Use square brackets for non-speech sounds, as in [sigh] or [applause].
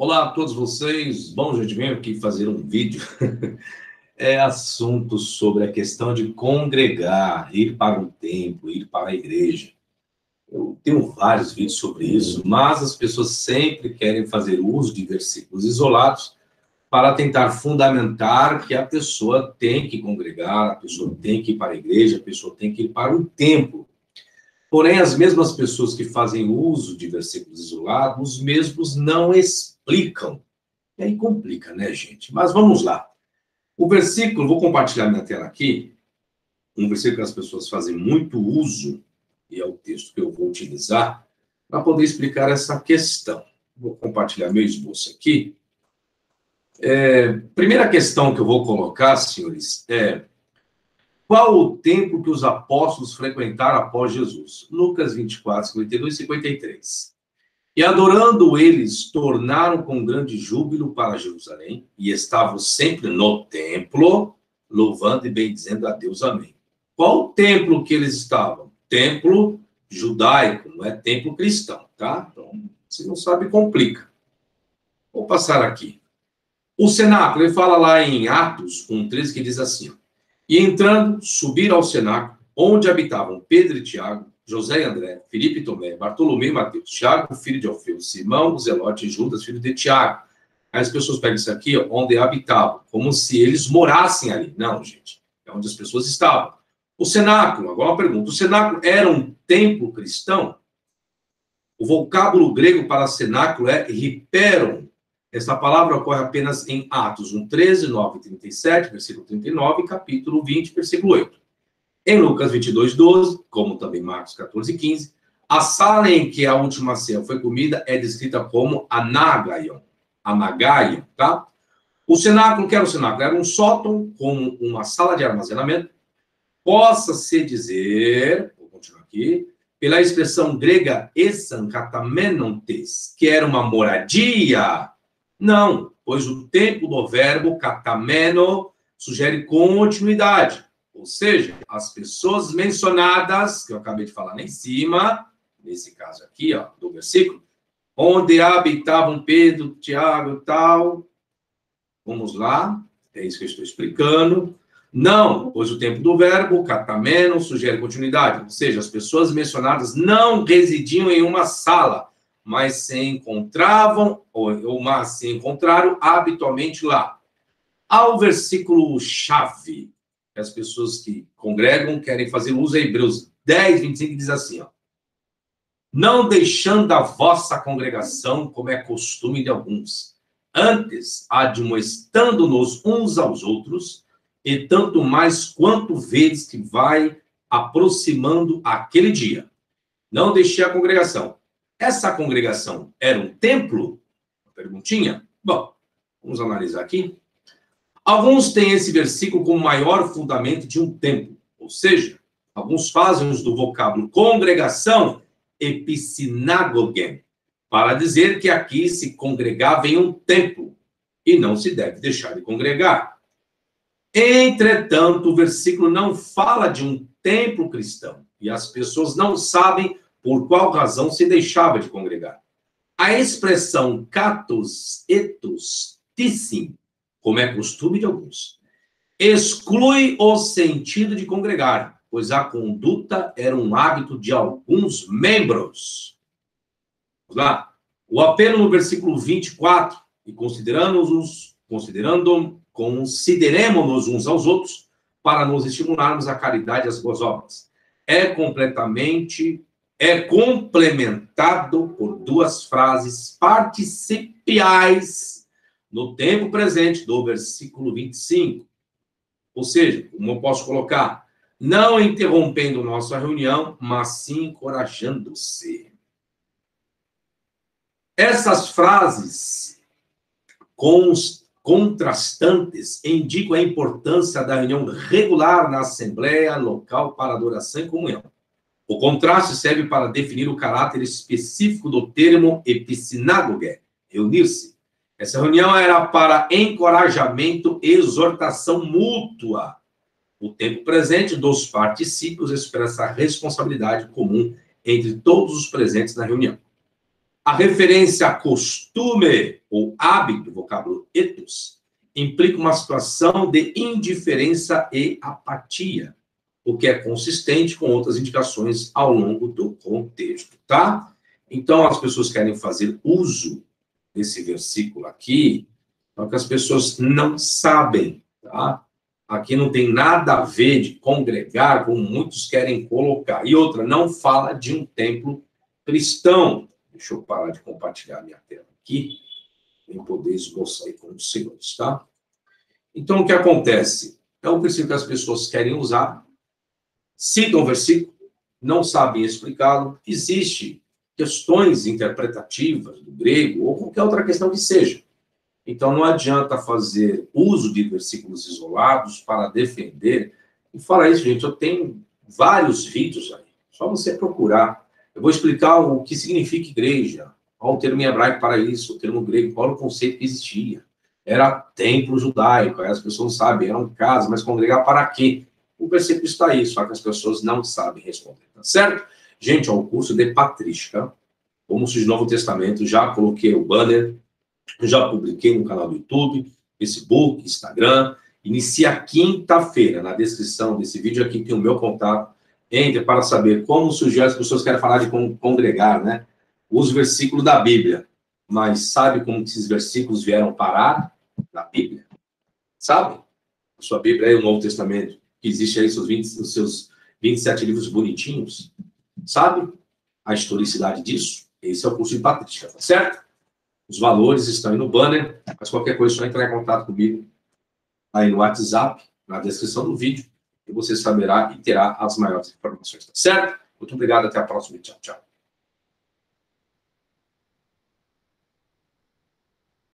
Olá a todos vocês. Bom, gente, venho aqui fazer um vídeo. [laughs] é assunto sobre a questão de congregar, ir para o templo, ir para a igreja. Eu tenho vários vídeos sobre isso, mas as pessoas sempre querem fazer uso de versículos isolados para tentar fundamentar que a pessoa tem que congregar, a pessoa tem que ir para a igreja, a pessoa tem que ir para o templo. Porém, as mesmas pessoas que fazem uso de versículos isolados, os mesmos não explicam. E aí complica, né, gente? Mas vamos lá. O versículo, vou compartilhar minha tela aqui, um versículo que as pessoas fazem muito uso, e é o texto que eu vou utilizar, para poder explicar essa questão. Vou compartilhar meu esboço aqui. É, primeira questão que eu vou colocar, senhores, é qual o tempo que os apóstolos frequentaram após Jesus? Lucas 24, 52 e 53. E adorando eles, tornaram com grande júbilo para Jerusalém, e estavam sempre no templo, louvando e bendizendo a Deus. Amém. Qual o templo que eles estavam? Templo judaico, não é templo cristão, tá? Então, se não sabe, complica. Vou passar aqui. O cenáculo, ele fala lá em Atos 1,13, que diz assim: E entrando, subiram ao cenáculo, onde habitavam Pedro e Tiago, José e André, Felipe e Tomé, Bartolomeu e Mateus, Tiago, filho de Alfeu, Simão, Zelote e Judas, filho de Tiago. As pessoas pegam isso aqui, onde habitavam, como se eles morassem ali. Não, gente, é onde as pessoas estavam. O cenáculo, agora uma pergunta: o cenáculo era um templo cristão? O vocábulo grego para cenáculo é hiperon, essa palavra ocorre apenas em Atos 1, 13, 9 37, versículo 39, capítulo 20, versículo 8. Em Lucas 22, 12, como também Marcos 14, 15, a sala em que a última ceia foi comida é descrita como Anagaion, Anagaion, tá? O cenáculo, que era o cenáculo? Era um sótão com uma sala de armazenamento. Possa-se dizer, vou continuar aqui, pela expressão grega esankatamenontes, que era uma moradia não, pois o tempo do verbo katameno sugere continuidade. Ou seja, as pessoas mencionadas, que eu acabei de falar lá em cima, nesse caso aqui, ó, do versículo, onde habitavam Pedro, Tiago tal. Vamos lá, é isso que eu estou explicando. Não, pois o tempo do verbo, katameno, sugere continuidade. Ou seja, as pessoas mencionadas não residiam em uma sala, mas se encontravam, ou, ou mas se encontraram habitualmente lá. Ao versículo chave, as pessoas que congregam querem fazer uso a Hebreus 10, 25, diz assim, ó. Não deixando a vossa congregação, como é costume de alguns, antes admoestando-nos uns aos outros, e tanto mais quanto vedes que vai aproximando aquele dia. Não deixei a congregação. Essa congregação era um templo? Perguntinha. Bom, vamos analisar aqui. Alguns têm esse versículo como maior fundamento de um templo, ou seja, alguns fazem uso do vocábulo congregação episinagogen, para dizer que aqui se congregava em um templo e não se deve deixar de congregar. Entretanto, o versículo não fala de um templo cristão e as pessoas não sabem por qual razão se deixava de congregar. A expressão catos etos tissim, como é costume de alguns, exclui o sentido de congregar, pois a conduta era um hábito de alguns membros. Vamos lá. O apelo no versículo 24, e considerando-nos, considerando, consideremos-nos uns aos outros, para nos estimularmos a caridade e as boas obras. É completamente é complementado por duas frases participiais no tempo presente do versículo 25. Ou seja, como eu posso colocar, não interrompendo nossa reunião, mas sim encorajando-se. Essas frases contrastantes indicam a importância da reunião regular na Assembleia Local para adoração e comunhão o contraste serve para definir o caráter específico do termo episinagoge, reunir-se. Essa reunião era para encorajamento e exortação mútua. O tempo presente dos particípios expressa a responsabilidade comum entre todos os presentes na reunião. A referência a costume ou hábito, vocábulo ethos, implica uma situação de indiferença e apatia, o que é consistente com outras indicações ao longo do contexto, tá? Então, as pessoas querem fazer uso desse versículo aqui, só que as pessoas não sabem, tá? Aqui não tem nada a ver de congregar, como muitos querem colocar. E outra, não fala de um templo cristão. Deixa eu parar de compartilhar minha tela aqui, em poder esboçar com os senhores, tá? Então, o que acontece? É um princípio que as pessoas querem usar, citam o versículo, não sabem explicá-lo, existe questões interpretativas do grego ou qualquer outra questão que seja. Então não adianta fazer uso de versículos isolados para defender. E fala isso, gente, eu tenho vários vídeos aí. Só você procurar. Eu vou explicar o que significa igreja. Qual o termo em hebraico para isso, o termo grego, qual o conceito que existia. Era templo judaico, as pessoas não sabem, era um casa, mas congregar para quê? O versículo está aí, só que as pessoas não sabem responder, tá certo? Gente, ó, o curso de patrística, como se de Novo Testamento, já coloquei o banner, já publiquei no canal do YouTube, Facebook, Instagram. Inicia quinta-feira. Na descrição desse vídeo aqui tem o meu contato. Entre para saber como surgiu as pessoas querem falar de congregar, né? Os versículos da Bíblia. Mas sabe como esses versículos vieram parar? Na Bíblia. Sabe? A sua Bíblia é o Novo Testamento, que existe aí seus 20, os seus 27 livros bonitinhos. Sabe a historicidade disso? Esse é o curso de patrística, tá certo? Os valores estão aí no banner, mas qualquer coisa é só entrar em contato comigo aí no WhatsApp, na descrição do vídeo, e você saberá e terá as maiores informações, tá certo? Muito obrigado, até a próxima. Tchau, tchau.